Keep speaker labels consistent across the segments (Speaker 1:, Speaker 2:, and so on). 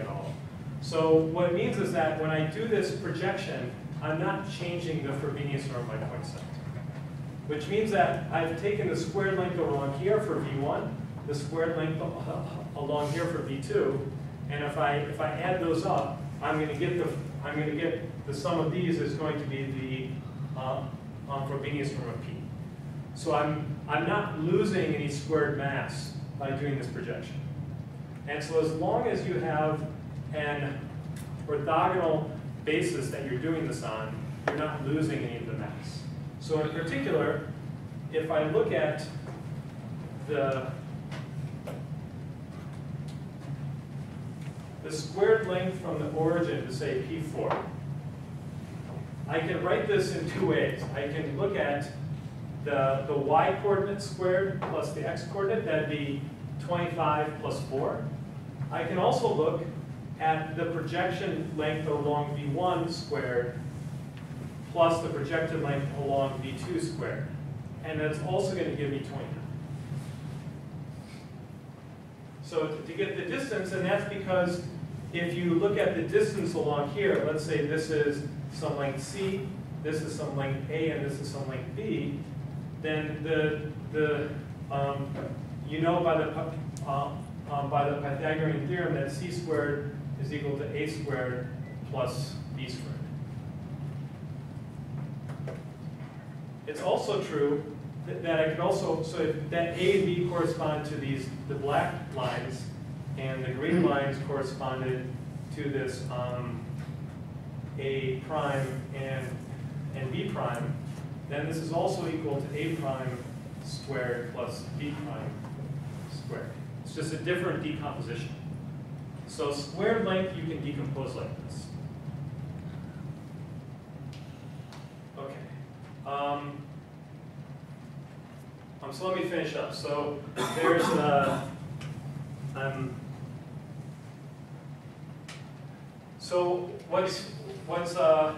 Speaker 1: at all. So what it means is that when I do this projection, I'm not changing the Frobenius norm by point set. Which means that I've taken the squared length along here for V1, the squared length along here for V2, and if I if I add those up, I'm going to get the I'm going to get the sum of these is going to be the um, um, Frobenius norm of P. So I'm I'm not losing any squared mass by doing this projection. And so as long as you have an orthogonal basis that you're doing this on, you're not losing any of the mass. So in particular, if I look at the, the squared length from the origin to say P4, I can write this in two ways. I can look at the, the y coordinate squared plus the x coordinate, that'd be 25 plus 4. I can also look at the projection length along V1 squared plus the projected length along V2 squared. And that's also going to give me 29. So to, get the distance, and that's because if you look at the distance along here, let's say this is some length C, this is some length A, and this is some length B, then the, the um, you know by the, uh, um, by the Pythagorean theorem that c squared is equal to a squared plus b squared. It's also true that, that I can also, so that a and b correspond to these, the black lines, and the green lines corresponded to this um, a prime and, and b prime, then this is also equal to a prime squared plus b prime squared. It's just a different decomposition. So squared length you can decompose like this. Okay. Um, um, so let me finish up. So there's uh, um, so what's what's uh,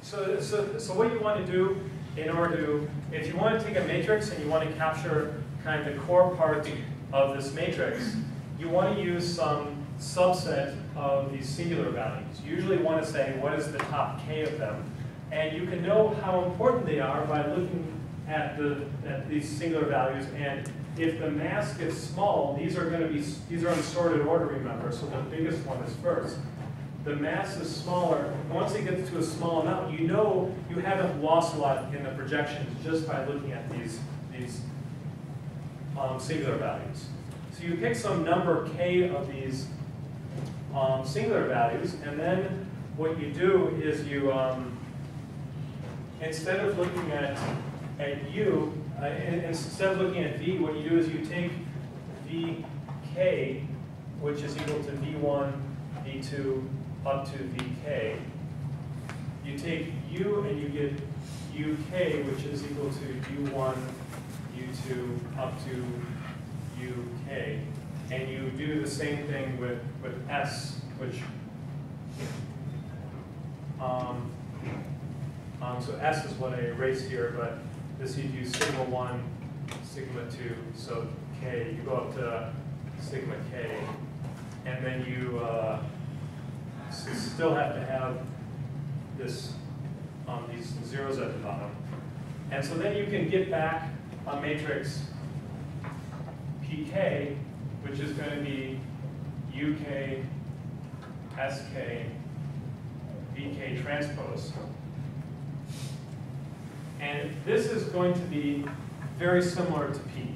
Speaker 1: so so so what you want to do in order to if you want to take a matrix and you want to capture kind of the core part of this matrix, you want to use some subset of these singular values. You usually want to say what is the top k of them. And you can know how important they are by looking at, the, at these singular values. And if the mass gets small, these are going to be, these are in sorted order, remember, so the biggest one is first. The mass is smaller. Once it gets to a small amount, you know you haven't lost a lot in the projections just by looking at these, these um, singular values. So you pick some number k of these um, singular values, and then what you do is you, um, instead of looking at, at u, uh, instead of looking at v, what you do is you take vk, which is equal to v1, v2, up to vk. You take u and you get uk, which is equal to u1, u2, up to uk and you do the same thing with, with S, which, um, um, so S is what I erased here, but this you do sigma 1, sigma 2, so K, you go up to sigma K, and then you uh, still have to have this, um, these zeros at the bottom. And so then you can get back a matrix PK which is going to be UK, SK, VK transpose. And this is going to be very similar to P,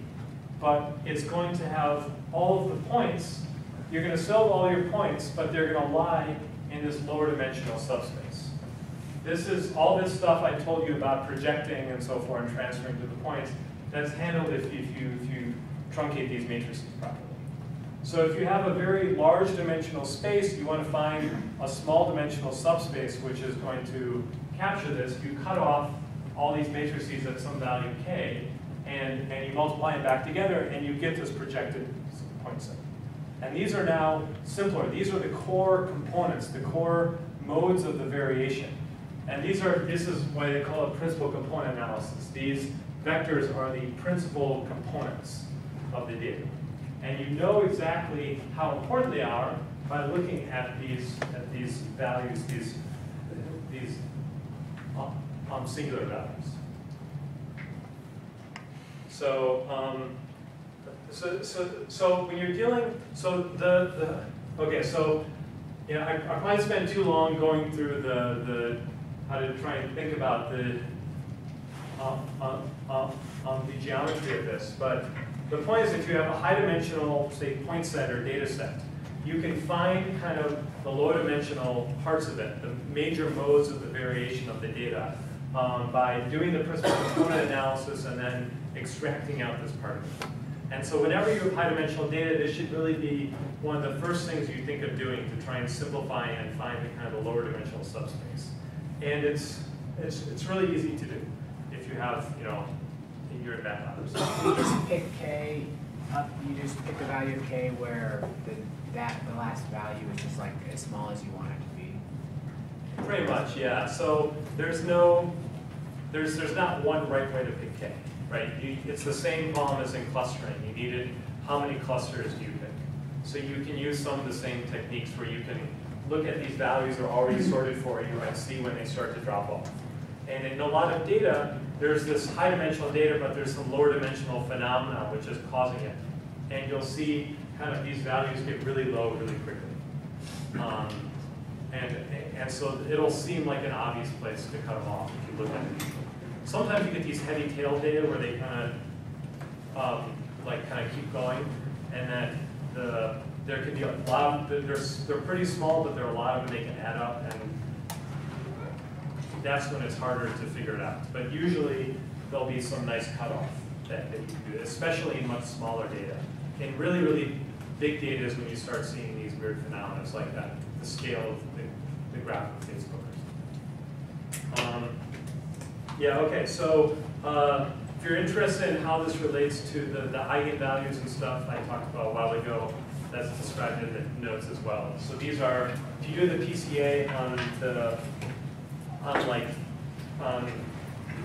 Speaker 1: but it's going to have all of the points. You're going to solve all your points, but they're going to lie in this lower dimensional subspace. This is all this stuff I told you about projecting and so forth and transferring to the points. That's handled if you, if you, if you truncate these matrices properly. So if you have a very large dimensional space, you want to find a small dimensional subspace which is going to capture this. You cut off all these matrices at some value k, and, and you multiply them back together, and you get this projected point set. And these are now simpler. These are the core components, the core modes of the variation. And these are, this is why they call it principal component analysis. These vectors are the principal components of the data and you know exactly how important they are by looking at these, at these values, these, these um, um, singular values. So, um, so, so, so when you're dealing, so the, the okay, so yeah, I, I probably spent too long going through the, the how to try and think about the um, um, um, um, the geometry of this. But the point is if you have a high dimensional, say, point set or data set, you can find kind of the low dimensional parts of it, the major modes of the variation of the data, um, by doing the principal component analysis and then extracting out this part of it. And so whenever you have high dimensional data, this should really be one of the first things you think of doing to try and simplify and find the kind of the lower dimensional subspace. And it's, it's, it's really easy to do you have, you know, in your advantage.
Speaker 2: You just pick k up, you just pick a value of k where the, that, the last value is just like as small as you want it to be.
Speaker 1: Pretty much, yeah. So there's no, there's, there's not one right way to pick k, right? You, it's the same problem as in clustering. You needed, how many clusters do you pick? So you can use some of the same techniques where you can look at these values that are already sorted for you and see when they start to drop off. And in a lot of data, there's this high dimensional data, but there's some lower dimensional phenomena which is causing it. And you'll see kind of these values get really low really quickly. Um, and, and so it'll seem like an obvious place to cut them off if you look at it. Sometimes you get these heavy tail data where they kind of um, like kind of keep going, and then the there can be a lot of, they're, they're pretty small, but there are a lot of them they can add up, and that's when it's harder to figure it out. But usually, there'll be some nice cutoff that, that you can do, especially in much smaller data. In really, really big data is when you start seeing these weird phenomena like that, the scale of the, the graph of Facebookers. Um, yeah, okay, so uh, if you're interested in how this relates to the, the eigenvalues and stuff I talked about a while ago, that's described in the notes as well. So these are, if you do the PCA on the like, um,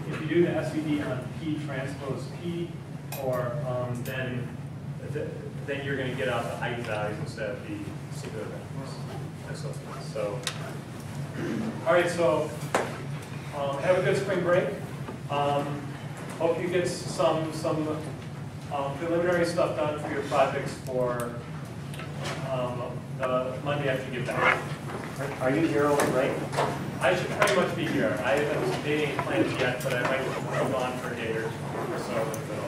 Speaker 1: if you do the SVD on P transpose P, or um, then th then you're going to get out the eigenvalues instead of the singular values. So, so, all right, so um, have a good spring break. Um, hope you get some some um, preliminary stuff done for your projects for um, the Monday after you get back.
Speaker 3: Are you here all right?
Speaker 1: I should pretty much be here. I haven't made any plans yet, but I might have gone for a day or so.